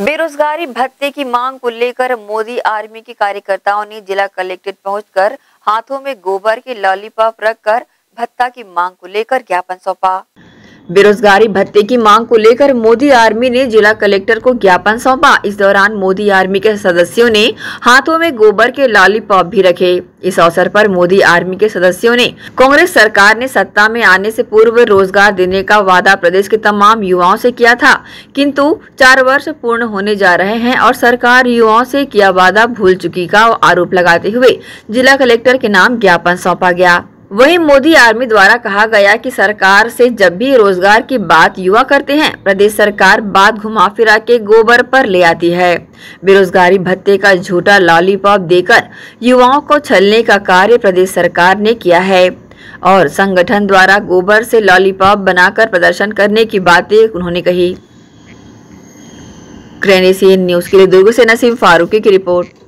बेरोजगारी, भत्ते की मांग को लेकर मोदी आर्मी के कार्यकर्ताओं ने जिला कलेक्ट्रेट पहुंचकर हाथों में गोबर के लॉलीपॉप रखकर भत्ता की मांग को लेकर ज्ञापन सौंपा। बेरोजगारी भत्ते की मांग को लेकर मोदी आर्मी ने जिला कलेक्टर को ज्ञापन सौंपा। इस दौरान मोदी आर्मी के सदस्यों ने हाथों में गोबर के लॉलीपॉप भी रखे। इस अवसर पर मोदी आर्मी के सदस्यों ने कांग्रेस सरकार ने सत्ता में आने से पूर्व रोज़गार देने का वादा प्रदेश के तमाम युवाओं से किया था। किंतु चार वर्ष पूर्ण होने जा रहे हैं और सरकार युवाओं से किया वादा भूल चुकी का आरोप लगाते हुए जिला कलेक्टर के नाम ज्ञापन सौंपा गया। वहीं मोदी आर्मी द्वारा कहा गया कि सरकार से जब भी रोज़गार की बात युवा करते हैं, प्रदेश सरकार बात घुमा फिरा के गोबर पर ले आती है। बेरोजगारी भत्ते का झूठा लॉलीपॉप देकर युवाओं को छलने का कार्य प्रदेश सरकार ने किया है। और संगठन द्वारा गोबर से लॉलीपॉप बनाकर प्रदर्शन करने की बातें उन्होंने कही। न्यूज़ के लिए दुर्ग से नसीम फारूकी की रिपोर्ट।